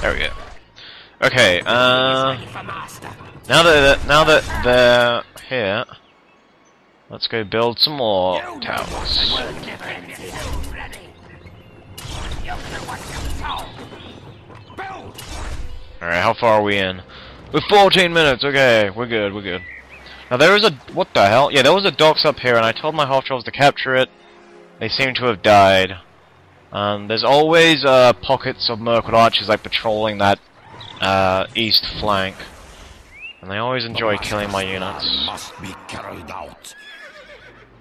There we go. Okay, uh, now that now that they're here, let's go build some more towers. Alright, how far are we in? We're 14 minutes, okay, we're good, we're good. Now there is a, what the hell? Yeah, there was a docks up here and I told my half trolls to capture it. They seem to have died. Um, there's always uh, pockets of Mirkwood archers like patrolling that uh, east flank. And they always enjoy killing my units. Must be carried out.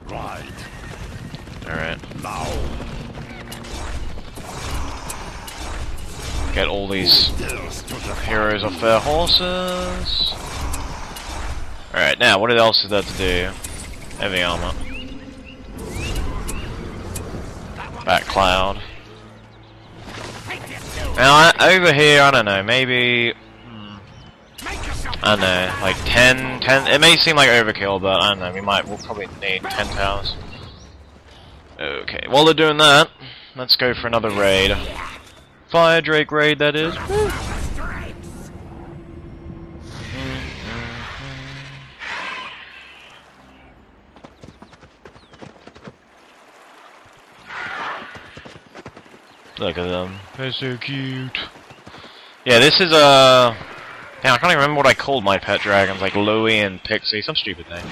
Right. Alright. Now. Get all these the heroes off their horses. Alright, now what else is there to do? Heavy armor. Cloud. Now, I, over here, I don't know, maybe... hmm, I don't know, like 10, 10, it may seem like overkill, but I don't know, we might, we'll probably need 10 towers. Okay, while they're doing that, let's go for another raid. Fire Drake raid, that is. Look at them. They're so cute. Yeah, this is Uh... Damn, I can't even remember what I called my pet dragons, like Louie and Pixie, some stupid name.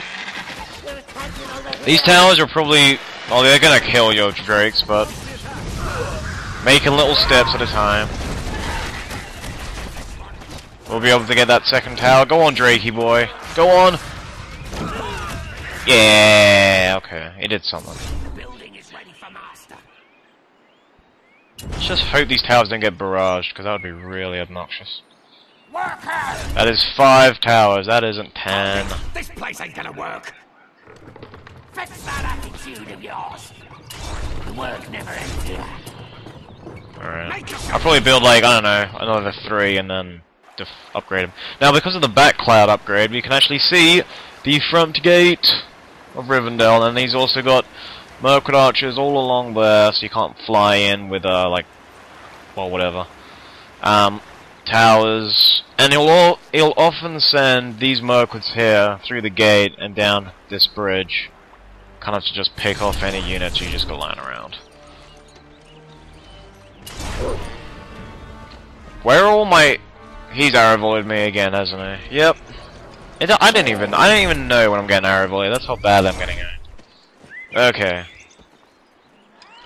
These towers are probably... Well, they're gonna kill your drakes, but... Making little steps at a time. We'll be able to get that second tower. Go on, Drakey boy. Go on! Yeah, okay. He did something. Let's just hope these towers don't get barraged, because that would be really obnoxious. That is five towers, that isn't ten. This place ain't gonna work. Fix that attitude of yours. The work never ends here. Alright. I'll probably build like, I don't know, another three and then def upgrade them. Now, because of the back cloud upgrade, we can actually see the front gate of Rivendell, and he's also got Mirkwood archers all along there, so you can't fly in with, uh, like, well, whatever. Um, towers, and he'll all, he'll often send these Mirkwoods here through the gate and down this bridge, kind of to just pick off any units you just got lying around. Where are all my... He's arrow volleyed me again, hasn't he? Yep. It, I didn't even... I don't even know when I'm getting arrow volleyed. That's how bad I'm getting it. Okay.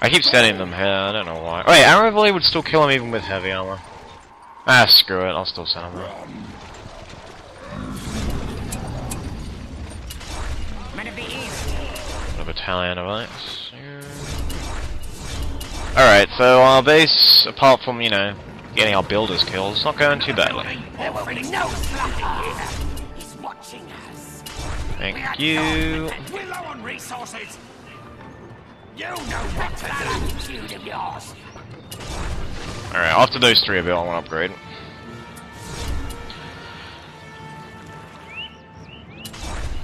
I keep sending them here. I don't know why. Wait, arrow volley would still kill him even with heavy armor. Ah, screw it. I'll still send him there. A battalion of ice. Alright, so our base, apart from, you know, getting our builders killed, it's not going too badly. Thank you. You know what to. Alright, after those three of built, I want to upgrade.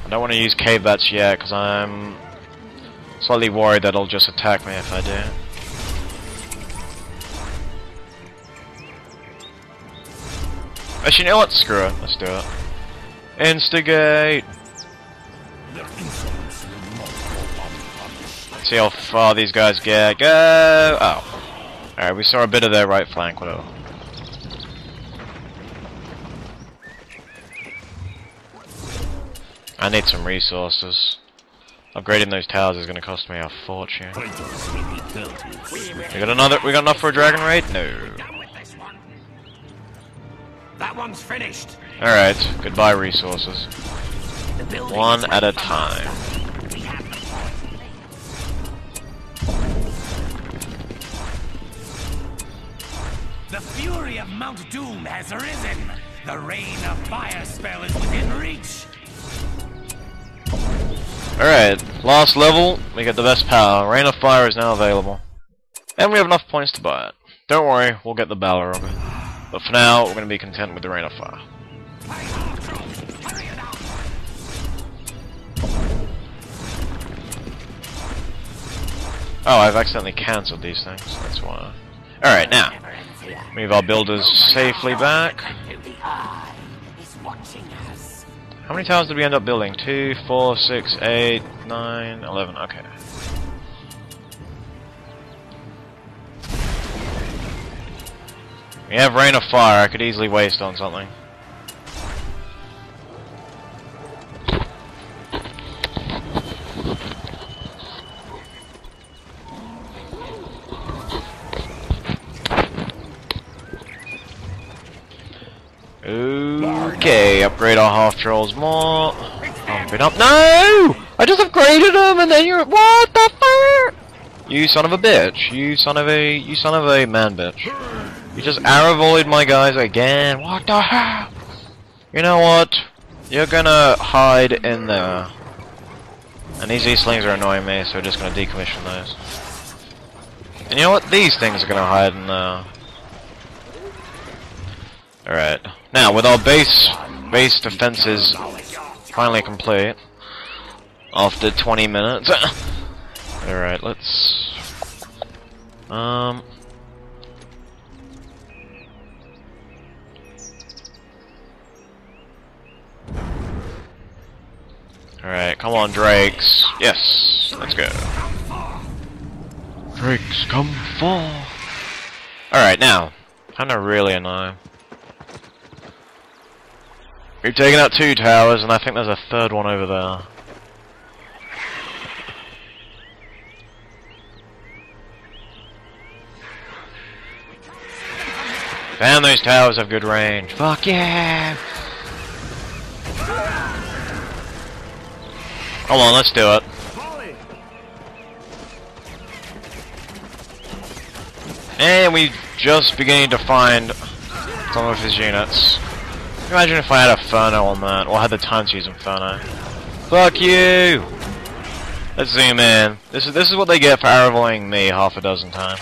I don't want to use cave bats yet, because I'm slightly worried that it'll just attack me if I do. Actually, you know what? Screw it. Let's do it. Instigate! See how far these guys get. Go! Oh. Alright, we saw a bit of their right flank, whatever. I need some resources. Upgrading those towers is going to cost me a fortune. We got another. We got enough for a dragon raid? No. That one's finished. All right. Goodbye resources. One at a time. The fury of Mount Doom has risen. The rain of fire spell is within reach. All right. Last level. We get the best power. Rain of Fire is now available, and we have enough points to buy it. Don't worry. We'll get the Balrog. But for now, we're going to be content with the Rain of Fire. Oh, I've accidentally cancelled these things. That's why. Alright, now. Move our builders safely back. How many towers did we end up building? Two, four, six, eight, nine, eleven. Okay. We have Rain of Fire, I could easily waste on something. Okay, upgrade our half trolls more. It up. No! I just upgraded them and then you're what the fuck? You son of a bitch. You son of a you son of a man bitch. You just arrow volleyed my guys again. What the hell? You know what? You're gonna hide in there. And these Easterlings are annoying me, so we're just gonna decommission those. And you know what? These things are gonna hide in there. Alright. Now, with our base base defenses finally complete, after 20 minutes. Alright, let's... Um... Alright, come on, Drakes. Yes, let's go. Drakes, come fall. Alright, now, kinda really annoying. We've taken out two towers, and I think there's a third one over there. Damn, those towers have good range. Fuck yeah! Come on, let's do it. And we're just beginning to find some of his units. Imagine if I had a Inferno on that, or had the time to use Inferno. Fuck you! Let's zoom in. This is this is what they get for arrowing me half a dozen times.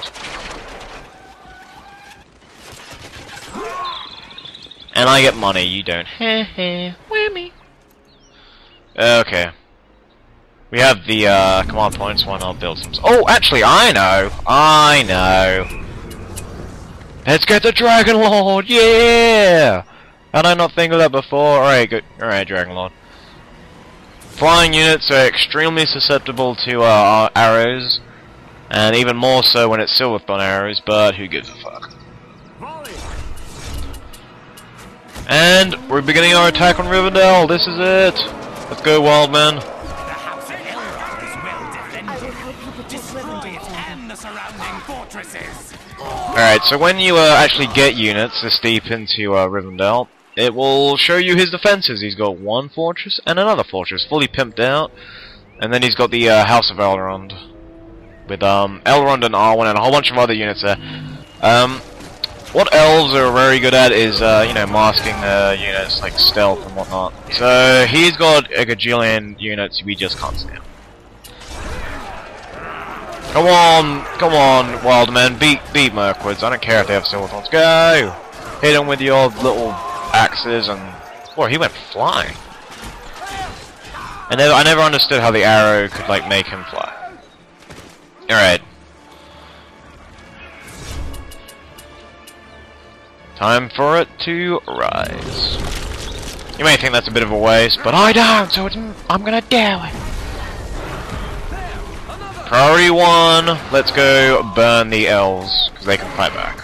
And I get money, you don't. Whammy. Okay. We have the uh, command points, why not build some... Oh, actually, I know! I know! Let's get the Dragon Lord, yeah! Had I not of that before? Alright, good. Alright, Dragon Lord. Flying units are extremely susceptible to uh, arrows, and even more so when it's Silverthorn arrows, but who gives a fuck. And we're beginning our attack on Rivendell. This is it. Let's go, surrounding fortresses. Alright, so when you uh, actually get units this deep into uh, Rivendell, it will show you his defenses. He's got one fortress and another fortress, fully pimped out. And then he's got the uh, House of Elrond. With um, Elrond and Arwen and a whole bunch of other units there. Um, what elves are very good at is, uh, you know, masking their units, like stealth and whatnot. So he's got a gajillion units we just can't see. Come on, come on, wild men, beat beat Mirkwoods. I don't care if they have Silverthorns. Go! Hit them with your little axes and... Boy, he went flying. I never, I never understood how the arrow could, like, make him fly. Alright. Time for it to rise. You may think that's a bit of a waste, but I don't, so I'm gonna do it. Priority one, let's go burn the elves, because they can fight back.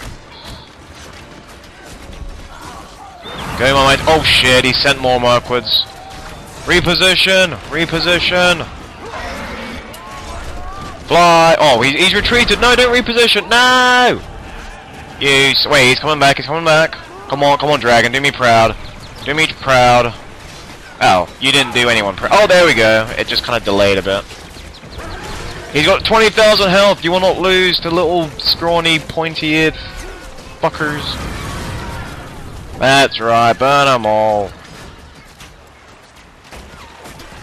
Go my mate. Oh shit, he sent more Mirkwoods. Reposition! Reposition! Fly! Oh, he's, he's retreated! No, don't reposition! No! You, wait, he's coming back, he's coming back. Come on, come on, dragon, do me proud. Do me proud. Oh, you didn't do anyone proud. Oh, there we go. It just kind of delayed a bit. He's got 20,000 health. You will not lose to little scrawny, pointy-eared fuckers. That's right, burn them all.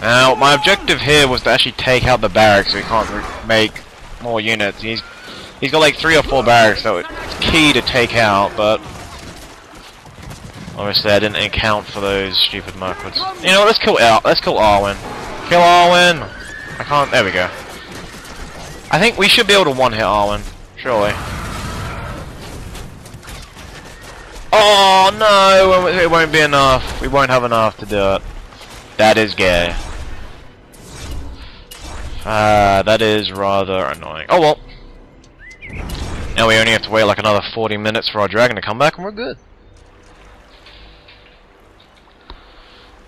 Now, my objective here was to actually take out the barracks so he can't make more units. He's he's got like three or four barracks, so it's key to take out, but obviously I didn't account for those stupid Mirkwoods. You know, let's kill Ar let's kill Arwen. Kill Arwen. I can't. There we go. I think we should be able to one-hit Arwen, surely. Oh no, it won't be enough. We won't have enough to do it. That is gay. Ah, uh, that is rather annoying. Oh well. Now we only have to wait like another 40 minutes for our dragon to come back and we're good.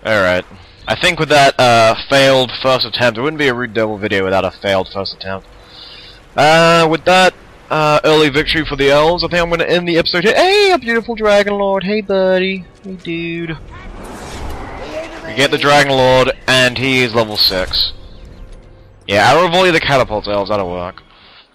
Alright. I think with that uh, failed first attempt, it wouldn't be a RuudDevil video without a failed first attempt. Uh, with that uh, early victory for the elves, I think I'm going to end the episode here. Hey, a beautiful Dragon Lord. Hey, buddy. Hey, dude. We get the Dragon Lord, and he is level 6. Yeah, I'll volley the catapult elves, that'll work.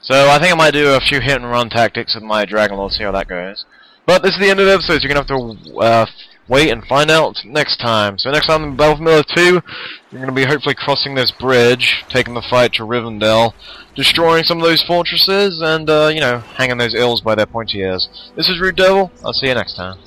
So I think I might do a few hit and run tactics with my Dragon Lord, see how that goes. But this is the end of the episode, so you're going to have to uh, wait and find out next time. So next time in Battle for Middle-earth 2, you're going to be hopefully crossing this bridge, taking the fight to Rivendell, destroying some of those fortresses, and, uh, you know, hanging those ills by their pointy ears. This is RuudDevil, I'll see you next time.